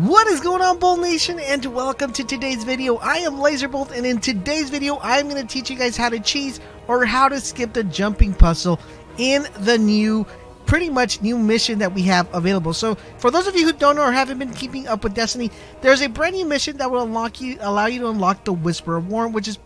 What is going on Bolt Nation and welcome to today's video. I am Laserbolt and in today's video I'm going to teach you guys how to cheese or how to skip the jumping puzzle in the new pretty much new mission that we have available. So for those of you who don't know or haven't been keeping up with Destiny, there's a brand new mission that will unlock you allow you to unlock the Whisper of which is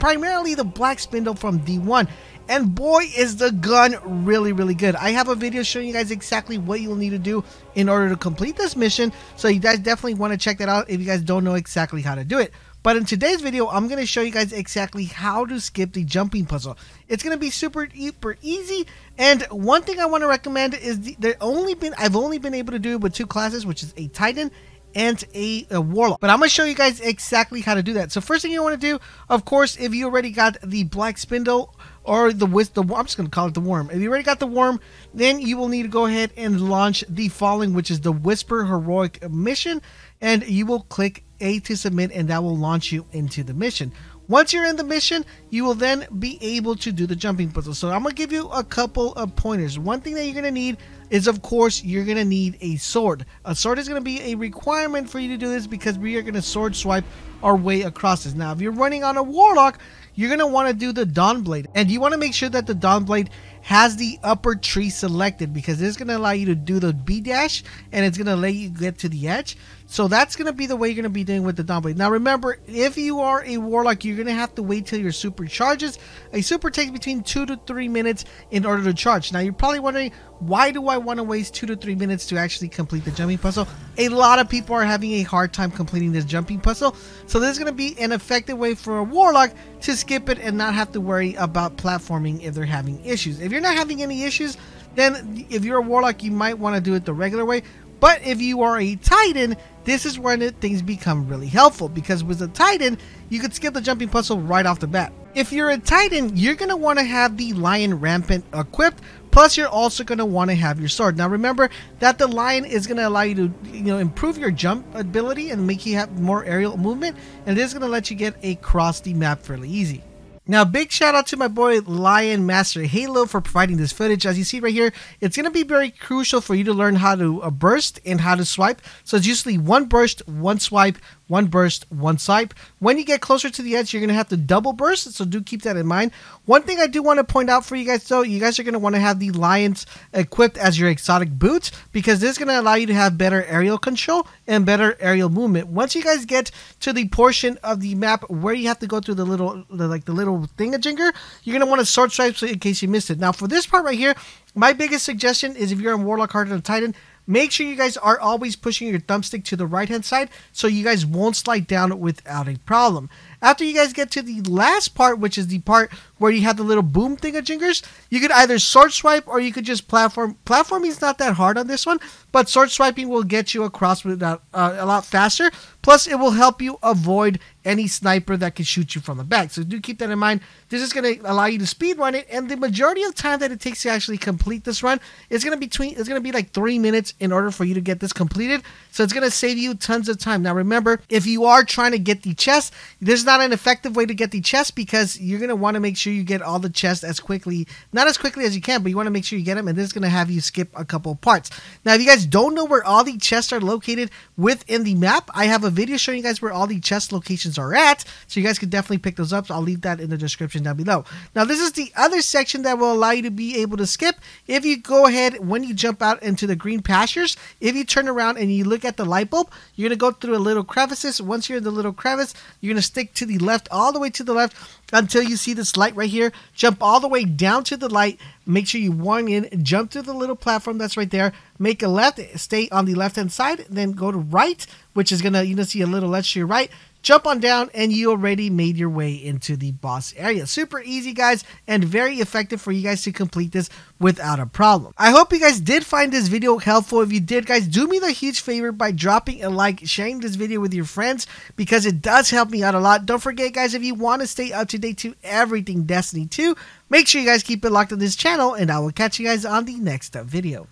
primarily the Black Spindle from D1. And boy, is the gun really, really good. I have a video showing you guys exactly what you'll need to do in order to complete this mission. So you guys definitely want to check that out if you guys don't know exactly how to do it. But in today's video, I'm going to show you guys exactly how to skip the jumping puzzle. It's going to be super, super easy. And one thing I want to recommend is the, only been I've only been able to do it with two classes, which is a Titan and a, a, warlock. But I'm going to show you guys exactly how to do that. So first thing you want to do, of course, if you already got the black spindle or the the I'm just going to call it the worm. If you already got the worm, then you will need to go ahead and launch the following, which is the Whisper Heroic Mission, and you will click A to submit, and that will launch you into the mission. Once you're in the mission, you will then be able to do the jumping puzzle. So I'm to give you a couple of pointers. One thing that you're to need is, of course, you're to need a sword. A sword is to be a requirement for you to do this because we are to sword swipe our way across this. Now, if you're running on a warlock, you're going to want to do the Dawn Blade. And you want to make sure that the Dawn Blade has the upper tree selected because it's going to allow you to do the B dash and it's going to let you get to the edge. So that's going to be the way you're going to be doing with the Dawn Blade. Now remember, if you are a Warlock, you're going to have to wait till your super charges. A super takes between 2 to 3 minutes in order to charge. Now you're probably wondering, why do I want to waste 2 to 3 minutes to actually complete the jumping puzzle? A lot of people are having a hard time completing this jumping puzzle. So this is going to be an effective way for a Warlock to skip it and not have to worry about platforming if they're having issues. If you're not having any issues, then if you're a Warlock, you might want to do it the regular way. But if you are a Titan, this is when it, things become really helpful because with a Titan, you could skip the jumping puzzle right off the bat. If you're a Titan, you're going to want to have the Lion Rampant equipped, plus you're also going to want to have your sword. Now remember that the Lion is going to allow you to you know improve your jump ability and make you have more aerial movement, and it is going to let you get across the map fairly easy. Now, big shout out to my boy Lion Master Halo for providing this footage. As you see right here, it's going to be very crucial for you to learn how to uh, burst and how to swipe. So it's usually one burst, one swipe, one burst, one swipe. When you get closer to the edge, you're going to have to double burst, so do keep that in mind. One thing I do want to point out for you guys, though, you guys are going to want to have the Lions equipped as your exotic boots, because this is going to allow you to have better aerial control and better aerial movement. Once you guys get to the portion of the map where you have to go through the little, the, like the little thingajinger, you're going to want to sword swipes in case you missed it. Now, for this part right here, my biggest suggestion is if you're in Warlock Heart of Titan, Make sure you guys are always pushing your thumbstick to the right hand side so you guys won't slide down without a problem. After you guys get to the last part, which is the part where you have the little boom thingamajigers, you could either sword swipe or you could just platform. Platforming is not that hard on this one, but sword swiping will get you across without uh, a lot faster. Plus, it will help you avoid any sniper that can shoot you from the back. So do keep that in mind. This is going to allow you to speed run it, and the majority of time that it takes to actually complete this run is going to be between. It's going to be like three minutes in order for you to get this completed. So it's going to save you tons of time. Now remember, if you are trying to get the chest, there's not an effective way to get the chest because you're going to want to make sure you get all the chests as quickly, not as quickly as you can, but you want to make sure you get them, and this is going to have you skip a couple parts. Now, if you guys don't know where all the chests are located within the map, I have a video showing you guys where all the chest locations are at, so you guys can definitely pick those up. So I'll leave that in the description down below. Now, this is the other section that will allow you to be able to skip. If you go ahead, when you jump out into the green pastures, if you turn around and you look at the light bulb, you're going to go through a little crevices. Once you're in the little crevice, you're going to stick to the left, all the way to the left, until you see this light right here. Jump all the way down to the light. Make sure you warn in, jump to the little platform that's right there. Make a left, stay on the left hand side, then go to right, which is gonna you know see a little ledge to your right jump on down, and you already made your way into the boss area. Super easy, guys, and very effective for you guys to complete this without a problem. I hope you guys did find this video helpful. If you did, guys, do me the huge favor by dropping a like, sharing this video with your friends, because it does help me out a lot. Don't forget, guys, if you want to stay up to date to everything Destiny 2, make sure you guys keep it locked on this channel, and I will catch you guys on the next video.